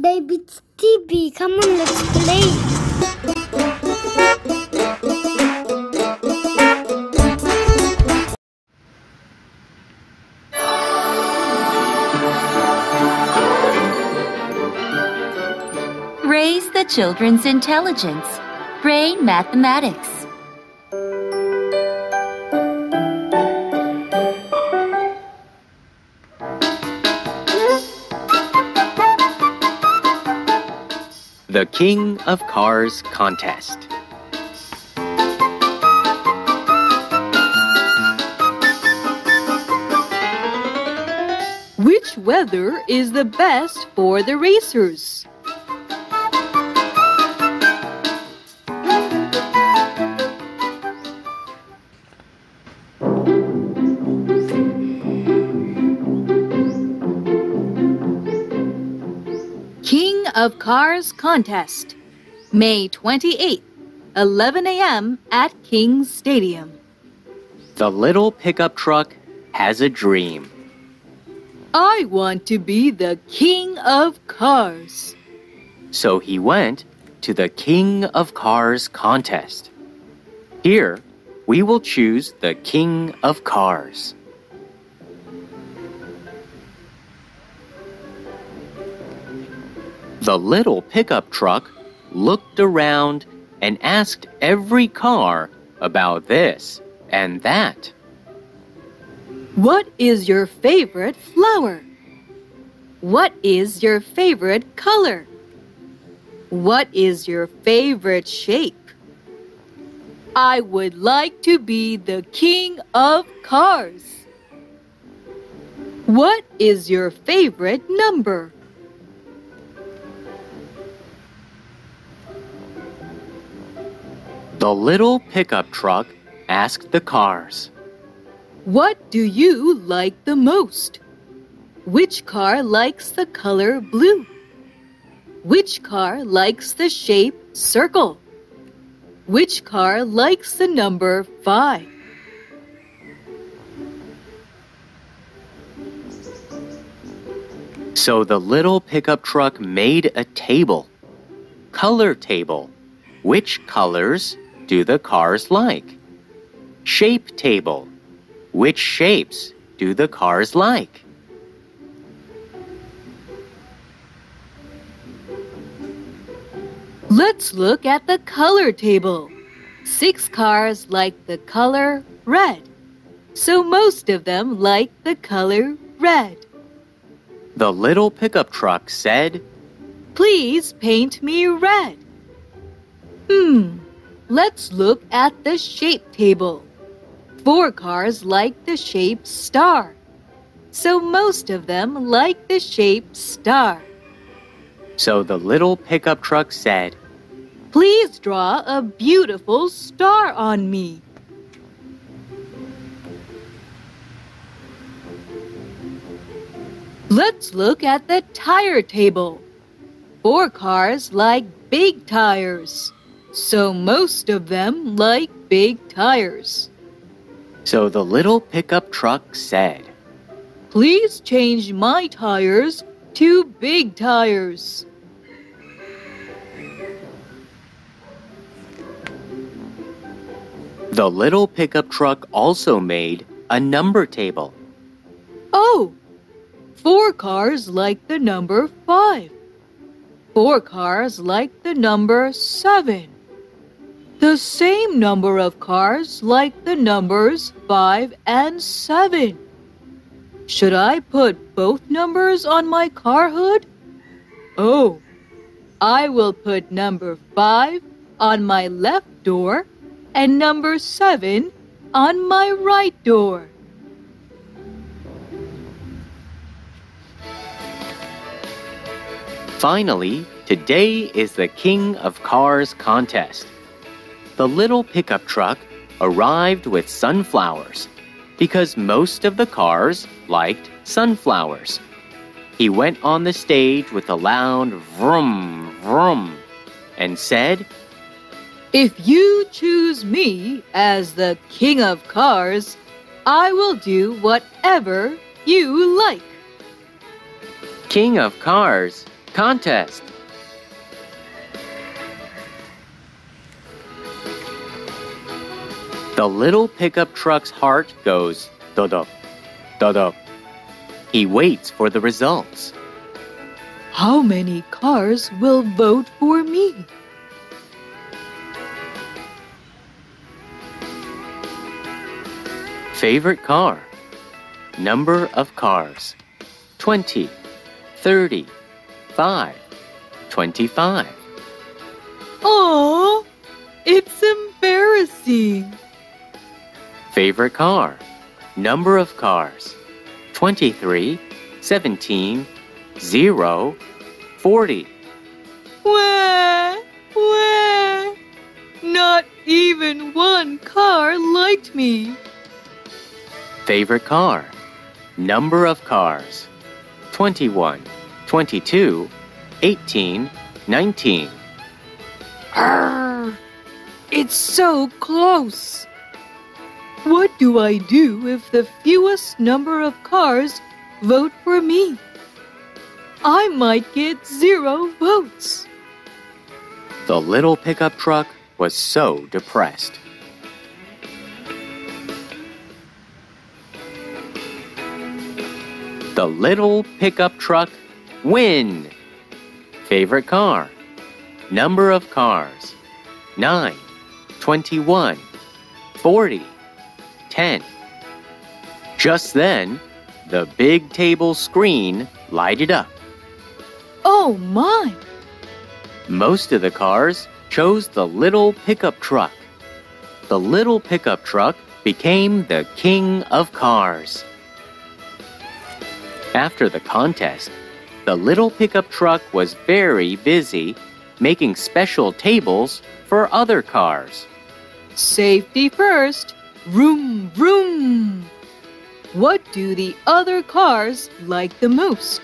Baby Stevie, come on, let's play. Raise the children's intelligence. Brain mathematics. The King of Cars Contest. Which weather is the best for the racers? Of Cars Contest, May 28th, 11 a.m. at King's Stadium. The little pickup truck has a dream. I want to be the king of cars. So he went to the King of Cars contest. Here, we will choose the King of Cars. The little pickup truck looked around and asked every car about this and that. What is your favorite flower? What is your favorite color? What is your favorite shape? I would like to be the king of cars. What is your favorite number? The little pickup truck asked the cars. What do you like the most? Which car likes the color blue? Which car likes the shape circle? Which car likes the number 5? So the little pickup truck made a table. Color table. Which colors do the cars like? Shape table. Which shapes do the cars like? Let's look at the color table. Six cars like the color red. So most of them like the color red. The little pickup truck said, Please paint me red. Hmm, let's look at the shape table. Four cars like the shape star. So most of them like the shape star. So the little pickup truck said, Please draw a beautiful star on me. Let's look at the tire table. Four cars like big tires. So most of them like big tires. So the little pickup truck said, Please change my tires to big tires. The little pickup truck also made a number table. Oh, four cars like the number five. Four cars like the number seven. The same number of cars like the numbers five and seven. Should I put both numbers on my car hood? Oh, I will put number five on my left door and number seven on my right door. Finally, today is the King of Cars contest. The little pickup truck arrived with sunflowers because most of the cars liked sunflowers. He went on the stage with a loud vroom, vroom, and said, If you choose me as the king of cars, I will do whatever you like. King of Cars, Contest. The little pickup truck's heart goes dud-up, dud-up. He waits for the results. How many cars will vote for me? Favorite car. Number of cars. 20, 30, 5, 25. Aw, it's embarrassing. Favorite car. Number of cars. 23, 17, 0, 40. Wah, wah. Not even one car liked me. Favorite car. Number of cars. 21, 22, 18, 19. Arr, it's so close. What do I do if the fewest number of cars vote for me? I might get zero votes. The little pickup truck was so depressed. The little pickup truck win. Favorite car. Number of cars. 9, 21, 40, 10. Just then, the big table screen lighted up. Oh my! Most of the cars chose the little pickup truck. The little pickup truck became the king of cars. After the contest, the little pickup truck was very busy making special tables for other cars. Safety first. Vroom, vroom. What do the other cars like the most?